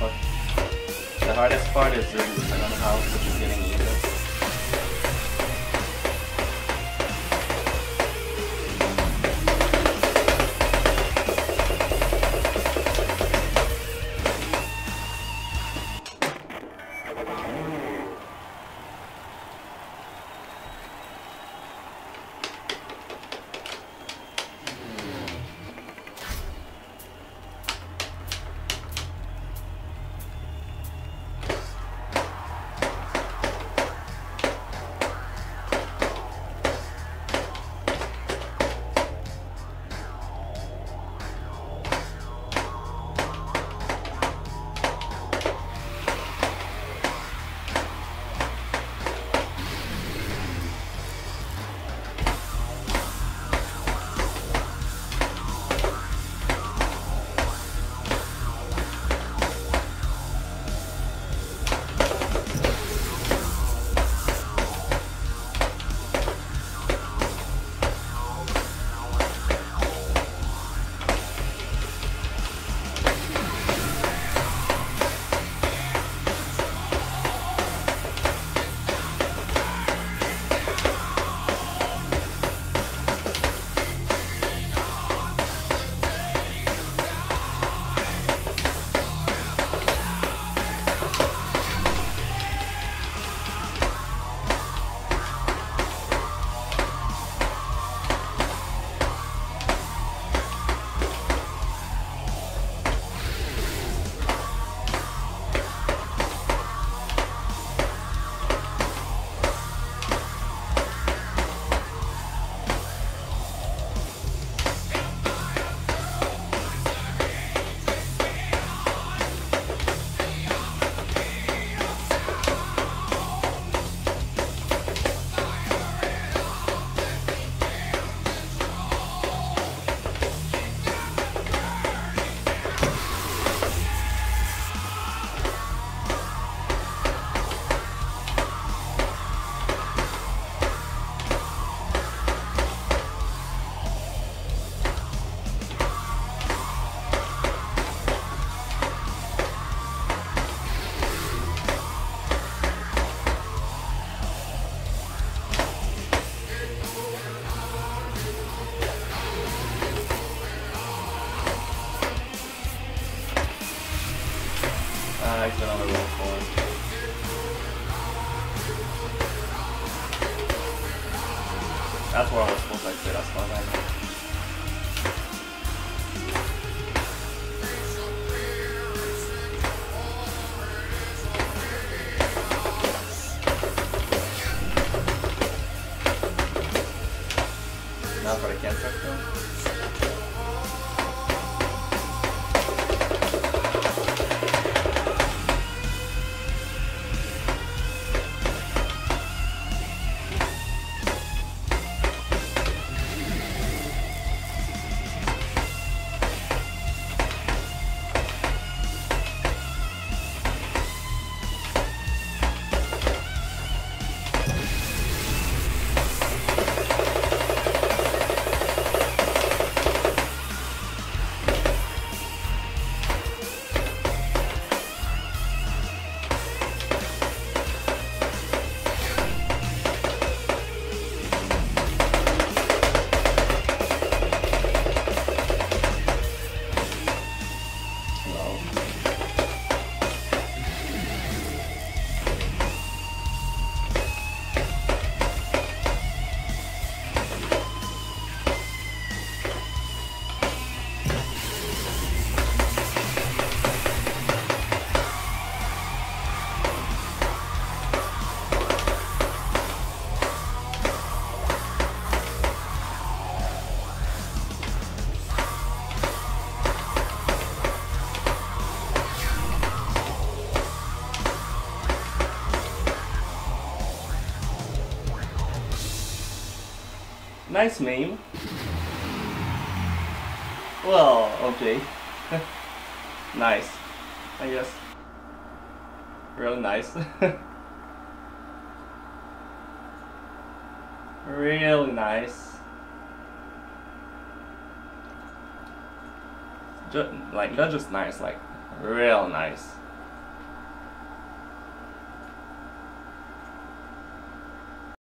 part. The hardest part is really depending on how On for That's where I was supposed to exit, that's fine. I know. Now for the cancer. Nice meme. Well, okay. nice. I guess. Really nice. really nice. Just, like, not just nice, like, real nice.